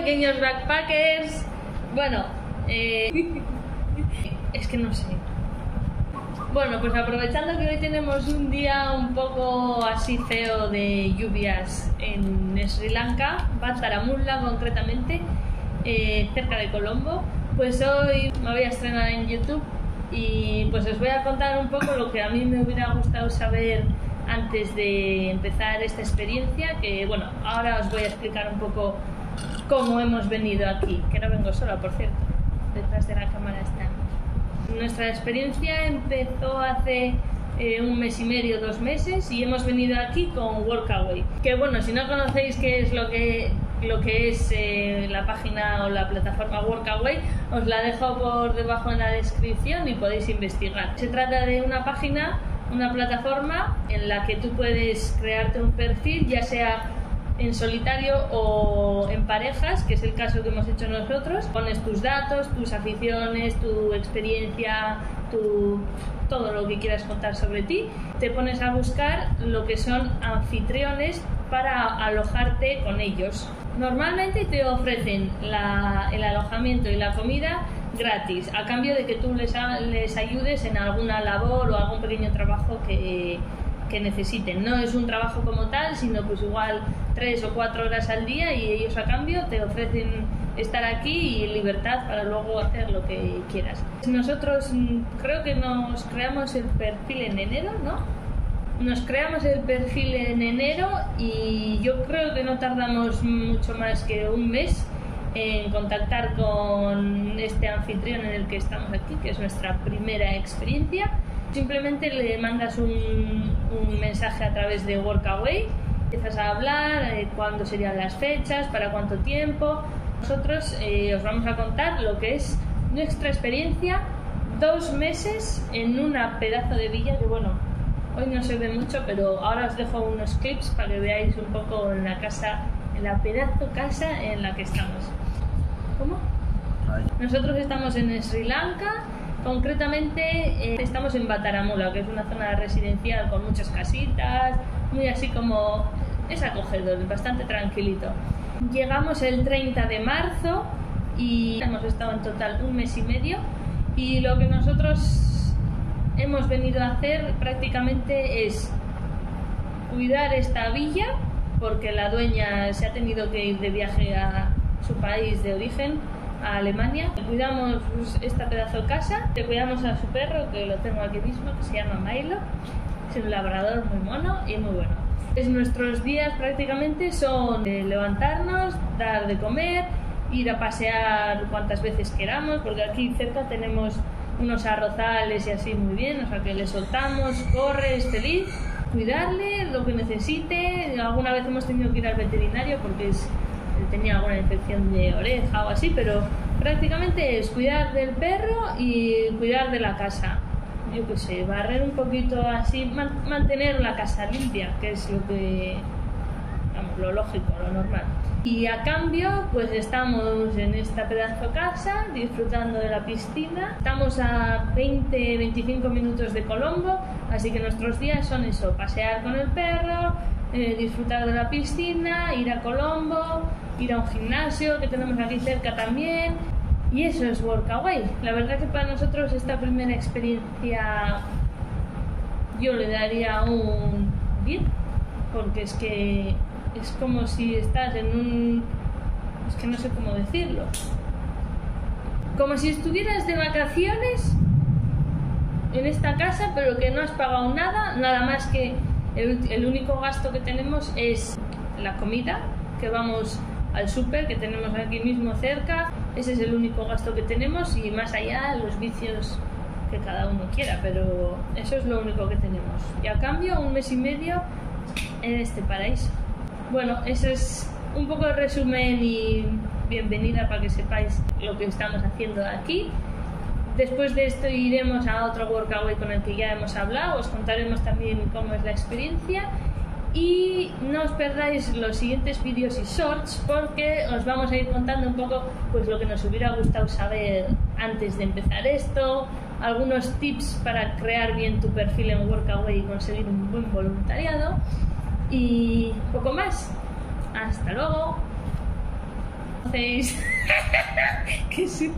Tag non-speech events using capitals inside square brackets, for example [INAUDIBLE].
pequeños backpackers. Bueno, eh, [LAUGHS] es que no sé. Bueno, pues aprovechando que hoy tenemos un día un poco así feo de lluvias en Sri Lanka, Bataramula concretamente, eh, cerca de Colombo, pues hoy me voy a estrenar en YouTube y pues os voy a contar un poco lo que a mí me hubiera gustado saber antes de empezar esta experiencia, que bueno, ahora os voy a explicar un poco cómo hemos venido aquí, que no vengo sola, por cierto, detrás de la cámara estamos. Nuestra experiencia empezó hace eh, un mes y medio, dos meses, y hemos venido aquí con Workaway. Que bueno, si no conocéis qué es lo que lo que es eh, la página o la plataforma Workaway, os la dejo por debajo en la descripción y podéis investigar. Se trata de una página, una plataforma en la que tú puedes crearte un perfil, ya sea en solitario o en parejas, que es el caso que hemos hecho nosotros. Pones tus datos, tus aficiones, tu experiencia, tu, todo lo que quieras contar sobre ti. Te pones a buscar lo que son anfitriones para alojarte con ellos. Normalmente te ofrecen el alojamiento y la comida gratis, a cambio de que tú les, les ayudes en alguna labor o algún pequeño trabajo que, que necesiten. No es un trabajo como tal, sino pues igual tres o cuatro horas al día y ellos a cambio te ofrecen estar aquí y libertad para luego hacer lo que quieras. Nosotros mm, creo que nos creamos el perfil en enero, ¿no? nos creamos el perfil en enero y yo creo que no tardamos mucho más que un mes en contactar con este anfitrión en el que estamos aquí, que es nuestra primera experiencia. Simplemente le mandas un, mensaje a través de Workaway, empiezas a hablar, eh, cuándo serían las fechas, para cuánto tiempo. Nosotros eh, os vamos a contar lo que es nuestra experiencia, dos meses en una pedazo de villa que, bueno, Hoy no se ve mucho, pero ahora os dejo unos clips para que veáis un poco en la casa, en la pedazo casa en la que estamos. ¿Cómo? Nosotros estamos en Sri Lanka, concretamente eh, estamos en Bataramula, que es una zona residencial con muchas casitas, muy así como es acogedor, bastante tranquilito. Llegamos el 30 de marzo y hemos estado en total un mes y medio y lo que nosotros hemos venido a hacer prácticamente es cuidar esta villa, porque la dueña se ha tenido que ir de viaje a su país de origen, a Alemania. Cuidamos esta pedazo de casa, le cuidamos a su perro, que lo tengo aquí mismo, que se llama Milo. Es un labrador muy mono y muy bueno. Es nuestros días prácticamente son levantarnos, dar de comer, ir a pasear cuantas veces queramos, porque aquí cerca tenemos unos arrozales y así muy bien, o sea que le soltamos, corre, es feliz, cuidarle lo que necesite. Alguna vez hemos tenido que ir al veterinario porque es, tenía alguna infección de oreja o así, pero prácticamente es cuidar del perro y cuidar de la casa. Yo qué sé, barrer un poquito así, mantener la casa limpia, que es lo que, lo lógico, lo normal. Y a cambio, pues estamos en esta pedazo casa disfrutando de la piscina. Estamos a 20-25 minutos de Colombo, así que nuestros días son eso: pasear con el perro, eh, disfrutar de la piscina, ir a Colombo, ir a un gimnasio que tenemos aquí cerca también. Y eso es Workaway. La verdad que para nosotros esta primera experiencia yo le daría un 10, porque es que es como si estás en un... es que no sé cómo decirlo. Como si estuvieras de vacaciones en esta casa, pero que no has pagado nada, nada más que el, único gasto que tenemos es la comida, que vamos al súper que tenemos aquí mismo cerca, ese es el único gasto que tenemos y más allá los vicios que cada uno quiera, pero eso es lo único que tenemos. Y a cambio un mes y medio en este paraíso. Bueno, eso es un poco el resumen y bienvenida para que sepáis lo que estamos haciendo aquí. Después de esto iremos a otro workaway con el que ya hemos hablado, os contaremos también cómo es la experiencia y no os perdáis los siguientes vídeos y shorts porque os vamos a ir contando un poco pues lo que nos hubiera gustado saber antes de empezar esto, algunos tips para crear bien tu perfil en Workaway y conseguir un buen voluntariado y poco más. Hasta luego. conocéis, que sí.